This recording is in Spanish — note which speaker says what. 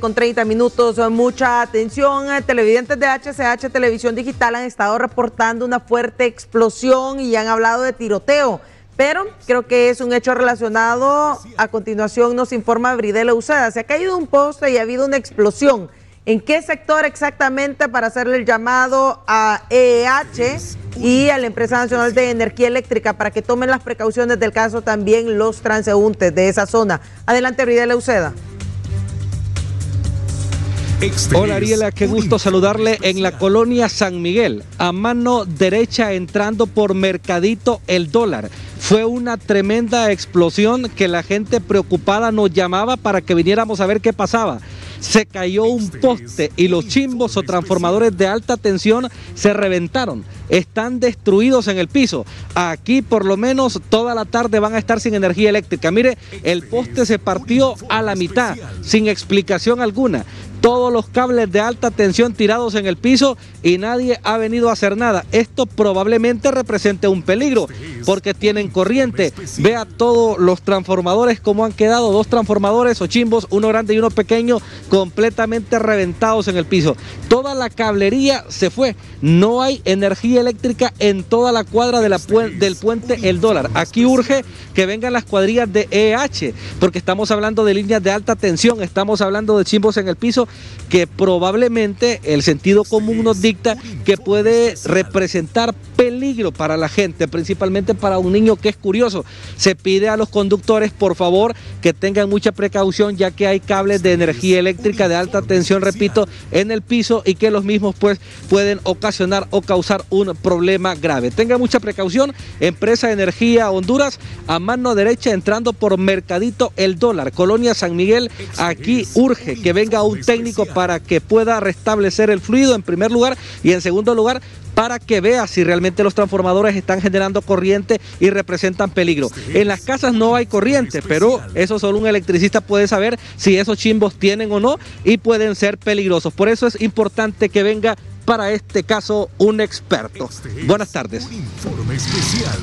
Speaker 1: con 30 minutos, mucha atención. Televidentes de HCH Televisión Digital han estado reportando una fuerte explosión y han hablado de tiroteo, pero creo que es un hecho relacionado. A continuación nos informa Bridela Uceda. Se ha caído un poste y ha habido una explosión. ¿En qué sector exactamente para hacerle el llamado a EEH y a la Empresa Nacional de Energía Eléctrica para que tomen las precauciones del caso también los transeúntes de esa zona? Adelante, Bridela Uceda.
Speaker 2: Hola Ariela, qué gusto saludarle en la colonia San Miguel, a mano derecha entrando por Mercadito el dólar. Fue una tremenda explosión que la gente preocupada nos llamaba para que viniéramos a ver qué pasaba se cayó un poste y los chimbos o transformadores de alta tensión se reventaron. Están destruidos en el piso. Aquí por lo menos toda la tarde van a estar sin energía eléctrica. Mire, el poste se partió a la mitad, sin explicación alguna todos los cables de alta tensión tirados en el piso y nadie ha venido a hacer nada. Esto probablemente represente un peligro porque tienen corriente. Vea todos los transformadores como han quedado, dos transformadores o chimbos, uno grande y uno pequeño, completamente reventados en el piso. Toda la cablería se fue. No hay energía eléctrica en toda la cuadra de la del puente El Dólar. Aquí urge que vengan las cuadrillas de EH, porque estamos hablando de líneas de alta tensión, estamos hablando de chimbos en el piso que probablemente el sentido común nos dicta que puede representar para la gente, principalmente para un niño que es curioso. Se pide a los conductores, por favor, que tengan mucha precaución ya que hay cables de energía eléctrica de alta tensión, repito, en el piso y que los mismos pues pueden ocasionar o causar un problema grave. Tenga mucha precaución, empresa energía Honduras, a mano derecha entrando por Mercadito El Dólar, Colonia San Miguel, aquí urge que venga un técnico para que pueda restablecer el fluido en primer lugar y en segundo lugar para que vea si realmente los transformadores están generando corriente y representan peligro. En las casas no hay corriente, pero eso solo un electricista puede saber si esos chimbos tienen o no y pueden ser peligrosos. Por eso es importante que venga para este caso un experto. Buenas tardes. Un informe especial.